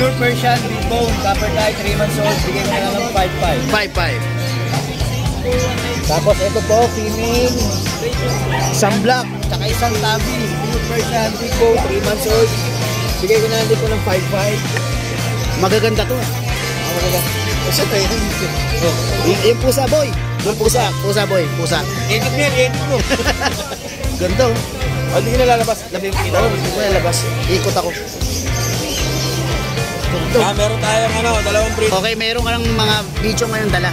Pure Persian, big bone, copper tie, 3 months old, bigay ko na lang ng 5.5. 5-5. Tapos ito po, female, isang black, tsaka isang tabi, Pure Persian, big bone, 3 months old, bigay ko na lang din po ng 5.5. Magaganda to. Ang maganda. Kasi ito yun. Y- yung pusa boy. Yung pusa. Pusa boy. Pusa. Edit mo yan, edit mo. Ganda oh. O, hindi ka nalalabas. Hindi ko nalabas. Ikot ako. Ah, meron tayong ano, dalawang breed. Okay, meron ka ng mga video ngayon dala.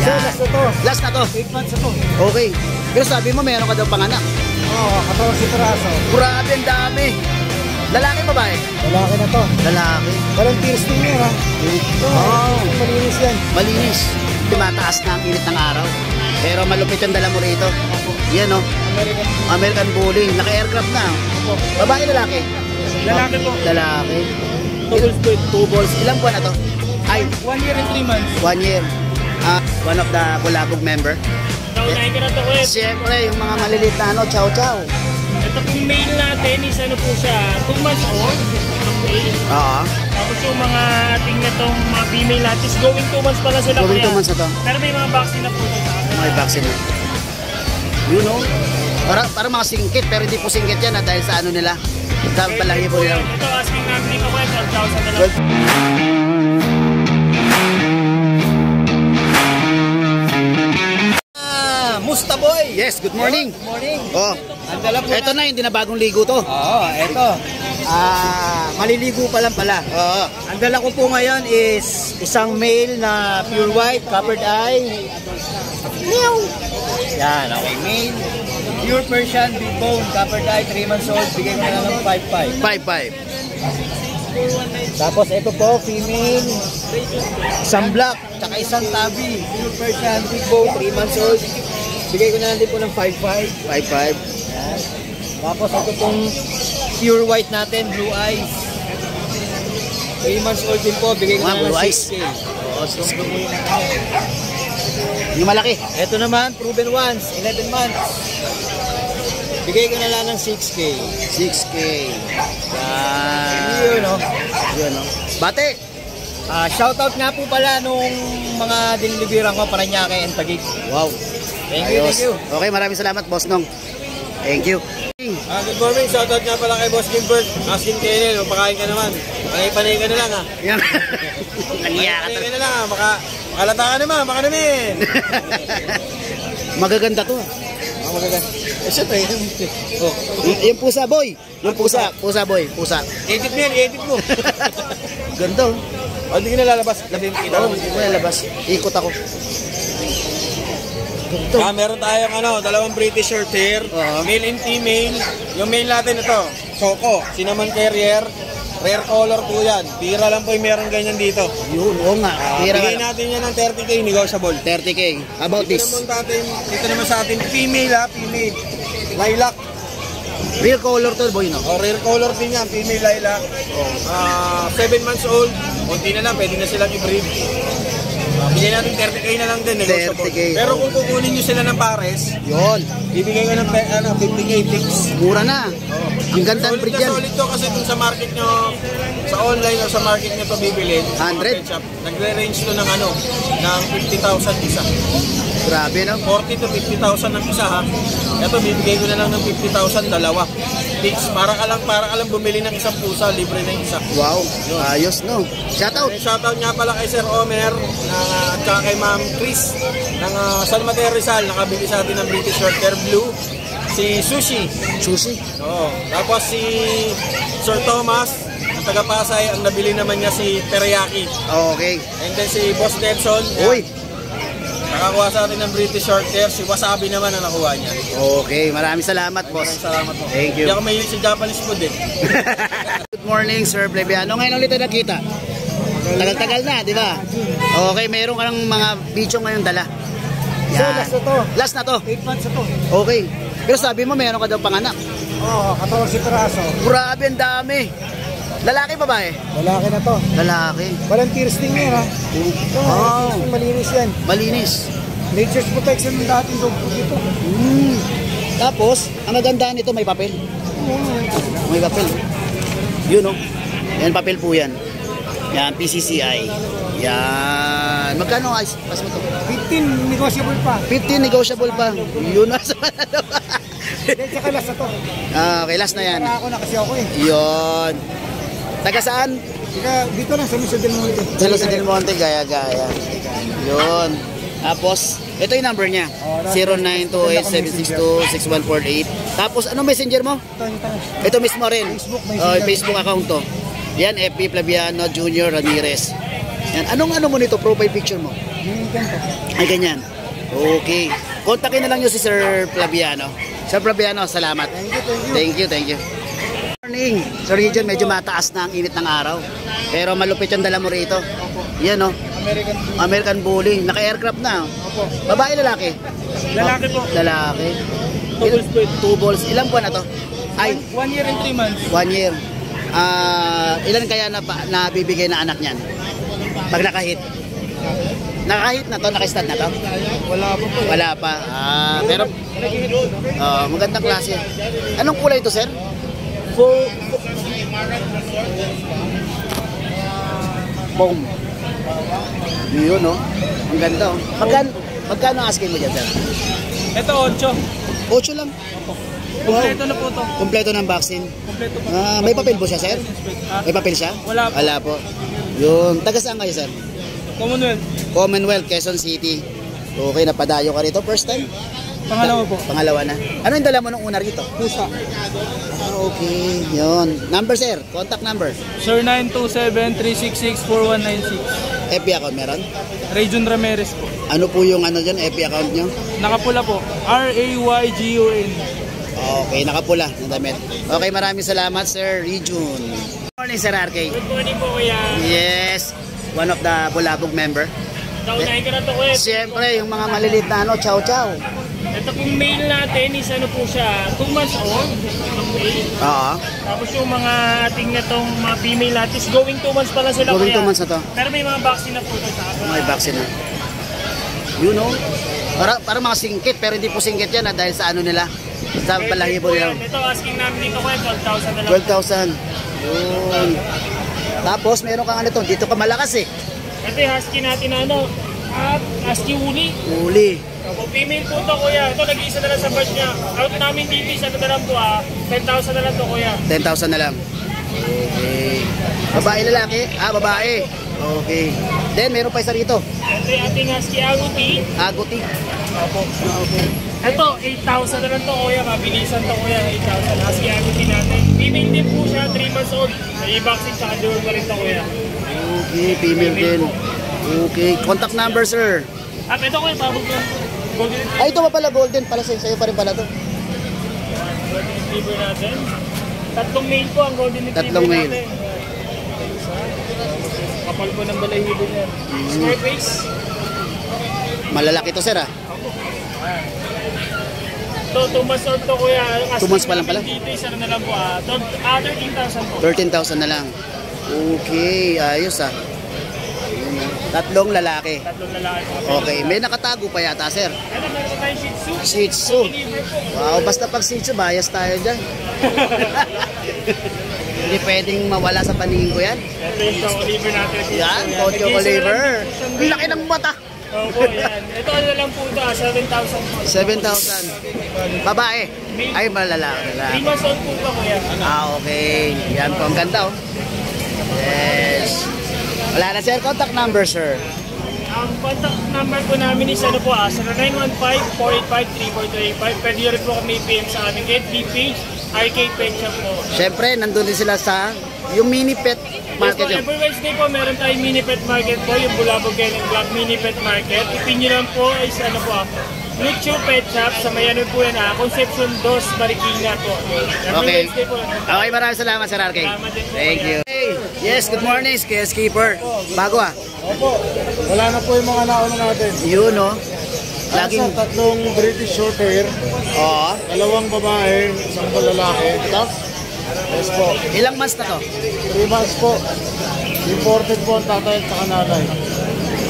So, Yan. last na to. Last na to. 8 months na to. Okay. Pero sabi mo meron ka daw panganak. Oo, oh, 14 piraso. Grabe, ang dami. Lalaki babae? Lalaki na to. Lalaki. Walang piercing yan, ha? Oh. Malinis yan. Malinis. Tumataas na ang init ng araw. Pero malupit ang dala mo rito. Yan oh. American. American Bully. Naka-aircraft na. Babae lalaki? Lalaki po. Lalaki. Two balls po. Two balls. Ilang buwan na to? Ay, 1 year and 3 months. one year. Ah, one of the Bulabog member. Naunahin ka na to, Kuya. Siyempre, yung mga maliliit na ano, chow chow. Ito pong male natin is ano po siya, 2 months old. Okay. Oo. Tapos yung mga ating na tong mga female natin is going 2 months pala sila. Going kuya. two months na to. Pero may mga vaccine na po ito sa akin. May vaccine na. You know? Para, para mga singkit, pero hindi po singkit yan ah, dahil sa ano nila. Sa balahibo nila. Ito asking namin dito kuya, 12,000 na lang. Ah, Musta boy. Yes, good morning. Good morning. Oh, Ang dala po eto na, hindi na bagong ligo to. Oo, eto. Ah, maliligo pa lang pala. Oo. Ang dala ko po ngayon is isang male na pure white, covered eye. Meow. Yan, okay. Male, pure Persian, big bone, covered eye, 3 months old. Bigay ko na lang ng 5.5. 5-5. Tapos ito po, female, isang black, tsaka isang tabi, pure Persian, big bone, 3 months old. Bigay ko na lang din po ng 5.5. 5-5. Yan. Tapos ito pong pure white natin, blue eyes. 3 months old din po, bigay ko na lang blue ng eyes. 6K. Oo, sis- Yung malaki. Ito naman, proven once, 11 months. Bigay ko na lang ng 6K. 6K. Yan. Yun, no? Yun, no? Bate! Ah, shoutout nga po pala nung mga dinilibiran ko, Paranaque and Taguig. Wow. Thank you, Ayos. thank you. Okay, maraming salamat, Boss Nong. Thank you. Ah, good morning. Shoutout nga pala kay Boss Gilbert. Asking Kennel, mapakain ka naman. Panay-panay ka na lang ha. Yan. Nangiya ka Panay ka na lang ha. Maka, makalata ka naman, baka namin. Magaganda to. ah. Ang maganda. Eh, syempre. Oh. Yung pusa boy. Yung pusa. Pusa boy. Pusa. Edit mo yan, edit mo. Ganda oh. Hindi ka nalalabas. Labi mo kita. Oo, hindi ko nalabas. Ikot ako. Ganda. Ah, meron tayong ano, dalawang British short hair. Oo. Male and female. Yung male natin ito, Choco, cinnamon carrier. Rare color po yan. Pira lang po yung meron ganyan dito. Yun, oo nga. Ah, bigay natin yan ng 30k negotiable. 30k. How about Dito this? naman, natin, dito naman sa atin, female ha, female. Lilac. Real color to boy, no? O, rare color din yan, female lilac. Ah, 7 months old. Kunti na lang, pwede na silang i-breed. Uh, bigyan natin 30k na lang din, negotiable. 30K. Pero kung kukunin nyo sila ng pares, Yun. bibigay ko ng ano, 50k fix. Mura na. Ang ganda ng na yan. solid to kasi dun sa market nyo, sa online o sa market nyo to bibilin. sa 100? pet shop, Nagre-range to ng ano, ng 50,000 isa. Grabe, no? 40 to 50,000 ang isa ha. Ito bibigay ko na lang ng 50,000 dalawa. Fix. Para ka lang para ka lang bumili ng isang pusa, libre na isa. Wow. Ayos, no? Shout out. Okay, shoutout nga pala kay Sir Omer ng, uh, at saka kay Ma'am Chris ng uh, San Mateo Rizal. Nakabili sa atin ng British Short Hair Blue. Si Sushi. Sushi. Oo. Tapos si Sir Thomas, ang taga Pasay, ang nabili naman niya si Teriyaki. Okay. And then si Boss Debson, Uy. Nakakuha sa atin ng British Short Hair. Si Wasabi naman ang nakuha niya. Okay. Maraming salamat, boss. Maraming salamat po. Thank you. Hindi ako mahilig sa Japanese food eh. Good morning, Sir Plebiano. Ngayon ulit tayo nakita. Tagal-tagal na, di ba? Okay, meron ka ng mga video ngayon dala. So, last na to. Last na to. 8 months na to. Okay. Pero sabi mo, meron ka daw panganak. Oo, 14 piraso. Grabe, ang dami. Lalaki, babae? Lalaki na to. Lalaki. Walang piercing yan, ha? Ito, Oh. piercing, malinis yan. Malinis. Nature's protection ng dating dog food ito. Mm. Tapos, ang maganda nito, may papel. May papel. Yun, oh. Yan, papel po yan. Yan, PCCI. Yan. Magkano ang ice pass mo to? 15 negotiable pa. 15 negotiable pa. Yun na sa saka last na to. Ah, okay, last na yan. Para ako na kasi ako eh. Yun. Taga saan? Saka dito lang sa Misa del Monte. Sa Los Del Monte, gaya-gaya. Yun. Tapos, ito yung number niya. 0928-762-6148. Tapos, ano messenger mo? Ito, ito. Ito mismo rin. Facebook Oh. Facebook account to. Yan, FP Flaviano Junior Ramirez. Yan. Anong ano mo nito? Profile picture mo? Ay, ganyan. Okay. Kontakin na lang nyo si Sir Flaviano. Sir Flaviano, salamat. Thank you, thank you. Thank you, thank you. Morning. Sir Region, medyo mataas na ang init ng araw. Pero malupit yung dala mo rito. Yan, oh. American American Bully. Naka-aircraft na. oh. Opo. Babae, lalaki? Lalaki po. Lalaki. Two balls po. Two balls. Ilang buwan na to? Ay, One year and three months. one year. Ah, ilan kaya na nabibigay na anak niyan? Pag nakahit. Nakahit na to, nakastad na to? Wala po po. Wala pa. Ah, pero ah, magandang klase. Anong kulay ito, sir? Full, Foam. Yun, no? Ang ganda, oh. Magkano, magkano ang asking mo dyan, sir? ito 8. 8 lang. Kompleto na po to. Kompleto ng vaccine. Kompleto po. Ah, may papel po siya, sir? Ah, May papel siya? Wala po. Wala po. Yun. Taga saan kayo, sir? Commonwealth. Commonwealth, Quezon City. Okay, napadayo ka rito. First time? Pangalawa po. Pangalawa na. Ano yung dala mo nung una rito? Pusa. Ah, okay. Yun. Number, sir. Contact number. Sir 927-366-4196. FB account meron? Rajon Ramirez po. Ano po yung ano dyan, FB account nyo? Nakapula po. R-A-Y-G-U-N. Okay, nakapula na damit. Okay, maraming salamat, Sir Rijun. Good morning, Sir RK. Good morning po kuya. Yes, one of the Bulabog member. Naunahin ka na to kuya. Siyempre, yung mga malilit na ano, chow chow. Ito pong mail natin is ano po siya, 2 months old. ang male. Oo. Tapos yung mga ating na tong mga female natin is going 2 months pa lang sila Going kuya. two months na to. Pero may mga vaccine na po ito sa May vaccine na. You know? Para, para mga singkit, pero hindi po singkit yan ah, dahil sa ano nila. Sa balahibo nila. Ito asking namin dito kuya, 12,000 na lang. 12,000. Yun. Tapos meron kang ano to, dito ka malakas eh. Ito yung husky natin na ano, at husky uli. Uli. Kung female po to kuya, ito nag-iisa na lang sa birth niya. Out namin dito, isa na lang po ah, 10,000 na lang to kuya. 10,000 na lang. Okay. Babae lalaki? Ah, babae. Okay. Then meron pa isa rito. Ito yung ating husky aguti. Aguti. Opo. Ito, 8,000 na lang to kuya, mabilisan to kuya, 8,000. Husky aguti natin. Female din po siya, 3 months old. May vaccine tsaka dual pa rin to kuya. Okay, female din. Okay, contact number sir. At ito kuya, pabog Golden Ay, ito pa pala golden pala sa'yo. Sa'yo pa rin pala to. Retriever natin. Tatlong male po ang golden retriever Tatlong male. natin. Kapal po ng balahibo niya. Square face. Malalaki to sir ah. To, 2 months old to kuya. Two months pa lang pala. Dito, isa na lang po. ah. To, ah, 13,000 po. 13,000 na lang. Okay, ayos ah. Ah. Tatlong lalaki. Tatlong lalaki po. Okay, may nakatago pa yata sir. Ano, meron pa tayong Shih Tzu. Shih. Wow, basta pag Shih Tzu, bias tayo dyan. Hindi pwedeng mawala sa paningin ko yan. Ito yung Choco Liver natin. Yan, lang dito. Ang laki ng mata. Opo, yan. Ito ano lang po ito, ah, 7,000 po. 7,000. Babae. Ay, malalaki. 3 lalaki. months old po pa kuya. Ah, okay. Yan po. Ang ganda, oh. Yes. Wala na, sir. Contact number, sir. Ang contact number po namin is ano po ah, 0915-485-3425. Pwede rin po kami PM sa aming FB page, Arcade Pet Shop po. Siyempre, nandun din sila sa yung mini pet market Yes po, every Wednesday po meron tayong mini pet market po, yung Bulabog and Black mini pet market. Ipin nyo lang po is ano po ah, Lucho Pet Shop sa may ano po yan ah, Concepcion 2, Marikina po. Every Okay. Wednesday po. Okay, maraming salamat, Sir RK. Salamat din po, Thank you. Yes, good morning, Kaya Skipper. Bago ah. Opo. Wala na po yung mga nauna natin. Yun, no? Laging... Laging, tatlong British short hair, oo. dalawang babae, isang lalaki. Tapos, yes po. Ilang months na to? 3 months po. Imported po ang tatay at saka nanay.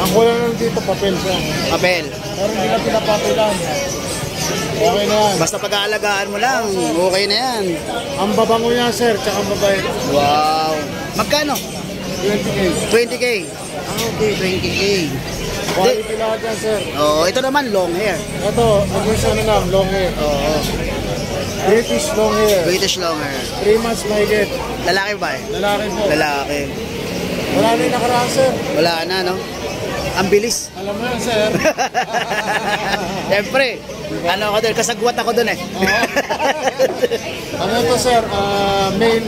Ang kulang lang dito, papel siya. Papel. Pero hindi na pinapapilan. Okay na yan. Basta pag-aalagaan mo lang, okay na yan. Ang babango niya, sir, tsaka mabait. Wow. Magkano? 20K. 20k. Ah, okay, 20k. Quality lahat yan, sir. Oo, ito naman long hair. Ito, nag-wish ano lang, long hair. Oo, British long hair. British long hair. 3 months mahigit. Lalaki ba eh? Lalaki po. Lalaki. Wala na yung nakaraan, sir. Wala na, no? Ang bilis. Alam mo yan, sir. Siyempre, ano ako doon, kasagwat ako doon eh. ano ito, sir? Ah, male,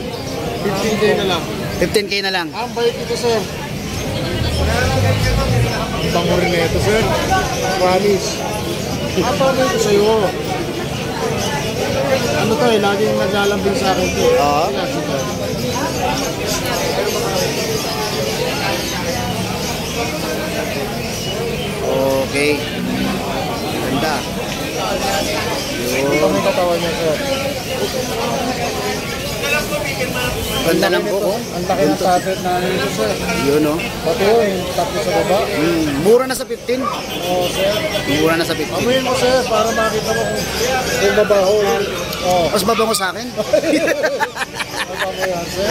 15K na lang. 15k na lang. Ang bait ito, sir. Ang bango rin na ito, sir. Promise. Ang bango ito sa'yo. Ano to eh, laging naglalambing sa akin to. Oo. Okay. Ganda. Ito Yun. may katawan niya, sir. Ganda ng buko. Ang laki ng tatet na ano ito, sir. Yun, no? Pati yun, yung tatlo sa baba. Mm, mura na sa 15. Oo, sir. Mura na sa 15. Amoyin mo, sir, para makita mo kung, kung mabaho. Oo. Mas babango sa akin. Mo yan, sir?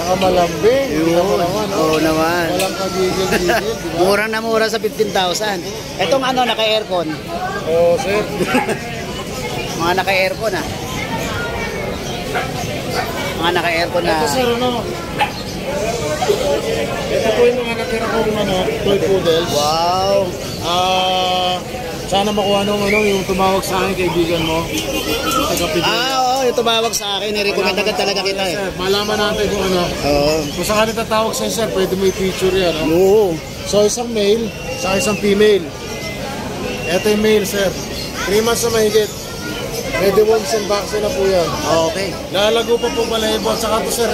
Nakamalambing. Hindi mo naman, no? Oo naman. Walang kagigil-gigil, di ba? Mura na mura sa 15,000. Etong ano, naka-aircon. Oo, sir. Mga naka-aircon ah. Mga naka-aircon na. Ito, sir, ano? Ito po yung mga natira kong ano, toy poodles. Wow. Ah, sana makuha nung ano, yung tumawag sa akin kaibigan mo. Ah, oo, yung tumawag sa akin. Nirecommend agad talaga kita eh. Sir, malaman natin kung ano. Oo. Kung sakali tatawag sa'yo, sir, pwede mo i-feature yan. No? Oo. So, isang male, sa isang female. Ito yung male, sir. 3 months na mahigit. Ready worms and vaccine na po yan. Okay. Lalago pa po balahibo. At saka to, sir,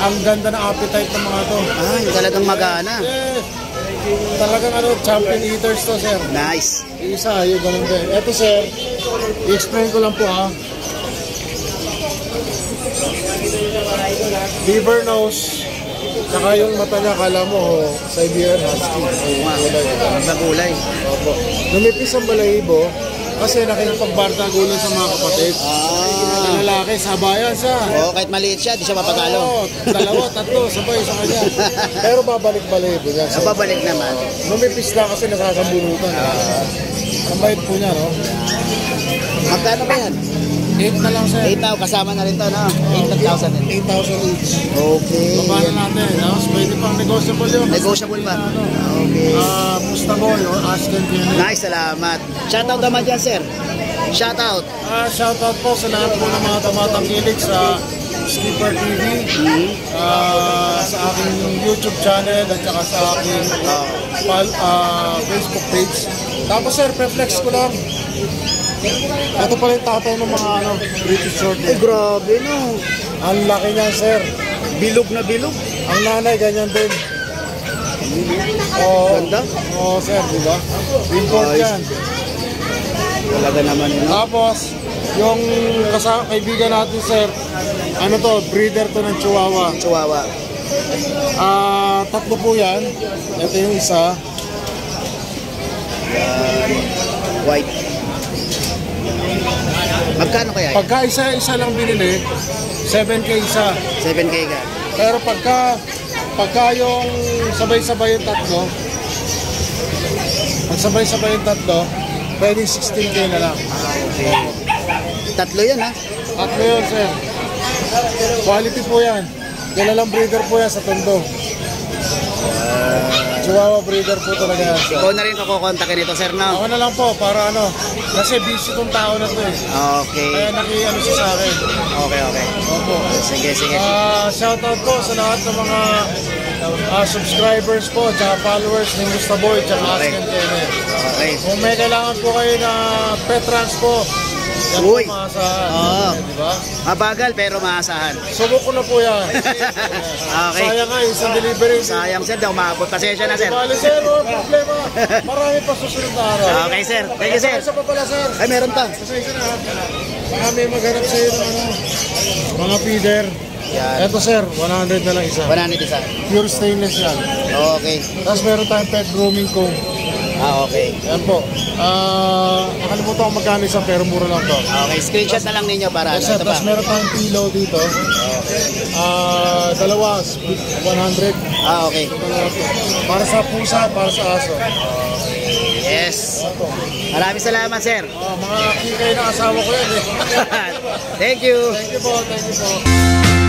ang ganda ng appetite ng mga to. Ay, talagang magana. Yes. Talagang ano, champion eaters to, sir. Nice. Isa, yung ganun din. Ito, sir, i-explain ko lang po, ha. Beaver nose, saka yung mata niya, kala mo, oh, Siberian Husky. Oo nga. Sa kulay. Opo. Lumipis ang balahibo kasi nakikipagbardagulan sa mga kapatid. Ah. Ang lalaki, sabayan siya. Oo, kahit maliit siya, di siya mapatalo. Oo, dalawa, tatlo, sabay sa kanya. Pero babalik sir. Napabalik naman. Lumipis lang kasi nasasambunutan. Ang bait po niya, no? Magkano ba yan? 8 na lang, sir. 8,000 kasama na rin to, no? 8,000 din. 8,000 each. Okay. Paano natin? Tapos pwede pang negotiable yun. Negotiable ba? Ano, Okay. ah, Mustaboy or Asken Kennedy. Nice, salamat. Shoutout naman dyan, sir. Shoutout. Ah, shoutout po sa lahat po ng mga tumatangkilik sa Skipper TV, ah, sa aking YouTube channel at saka sa aking pal- ah, Facebook page. Tapos sir, reflex ko lang. Ito pala yung tatay ng mga ano, British short Eh, grabe, no? Ang laki niyan sir. Bilog na bilog. Ang nanay ganyan din. Oo. Ganda. Oo sir, di ba? Import yan. Talaga naman, no? Tapos, yung kasa kaibigan natin sir, ano to, breeder to ng Chihuahua. Chihuahua. Ah, tatlo po yan. Ito yung isa. White. Magkano kaya? yan? Pagka isa-isa lang binili, 7K isa. 7K ka. Pero pagka, pagka yung sabay-sabay yung tatlo, pag sabay-sabay yung tatlo, pwedeng 16K na lang. Tatlo yan, ha? Tatlo yun, sir. Quality po yan. Kilalang breeder po yan sa Tondo. Chihuahua breeder po talaga yan, sir. Ikaw na rin kakukontakin ito, sir, no? Ako na lang po, para ano, kasi busy tong tao na to eh. Okay. Kaya naki-ano siya sa akin. Okay, okay. Opo. Sige, sige. Ah, shoutout po sa lahat ng mga ah, subscribers po, tsaka followers ni Musta Boy, tsaka Okay. Asken Kenneth. Okay. Kung may kailangan po kayo na pet trans po, yan Uy. po maasahan. Oo. Di ba? Mabagal pero maasahan. Subok ko na po yan. Okay. Sayang nga, isang delivery. Sayang, sir. Daw maabot. Pasensya na, sir. Bali, sir, oh, problema. Marami pa susunod na araw. Okay, sir. Thank you, sir. Isa pa pala, sir. Ay, meron pa. Pasensya na. ha. Baka may maghanap sa'yo ng ano, mga feeder. Yan. Eto, sir, 100 na lang isa. 100 isa. Pure stainless yan. Okay. Tapos meron tayong pet grooming comb. Ah, okay. Yan po. Ah, nakalimutan ko magkano isa pero mura lang to. Okay, screenshot na lang ninyo para Yes, ano, sir. ito pa. Tapos meron tayong pillow dito. Ah, dalawa, split 100. Ah, okay. Para sa pusa, para sa aso. Yes. Maraming salamat, sir. Ah, mga kikay ng asawa ko yan eh. Thank you. Thank you po, thank you po.